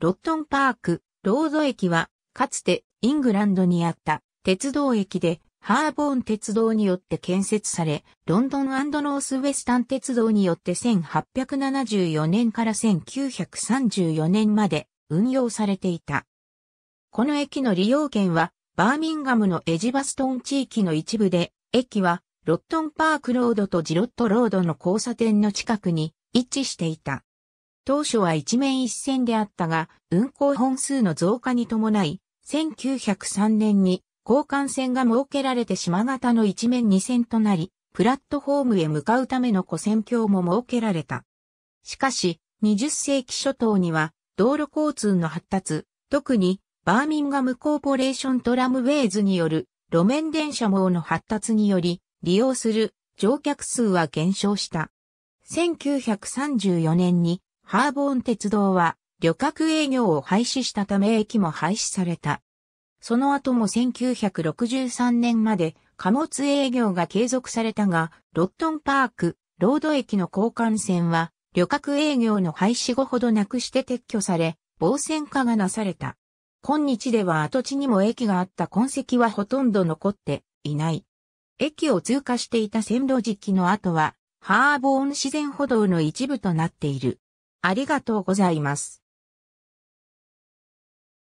ロットンパーク、ロード駅は、かつてイングランドにあった鉄道駅で、ハーボーン鉄道によって建設され、ロンドンノースウェスタン鉄道によって1874年から1934年まで運用されていた。この駅の利用券は、バーミンガムのエジバストン地域の一部で、駅はロットンパークロードとジロットロードの交差点の近くに位置していた。当初は一面一線であったが、運行本数の増加に伴い、1903年に交換線が設けられて島型の一面二線となり、プラットフォームへ向かうための古線橋も設けられた。しかし、20世紀初頭には、道路交通の発達、特にバーミンガムコーポレーショントラムウェイズによる路面電車網の発達により、利用する乗客数は減少した。1934年にハーボーン鉄道は旅客営業を廃止したため駅も廃止された。その後も1963年まで貨物営業が継続されたが、ロットンパーク、ロード駅の交換線は旅客営業の廃止後ほどなくして撤去され、防線化がなされた。今日では跡地にも駅があった痕跡はほとんど残っていない。駅を通過していた線路時期の後は、ハーボーン自然歩道の一部となっている。ありがとうございます。